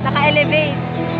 Naka-elevate.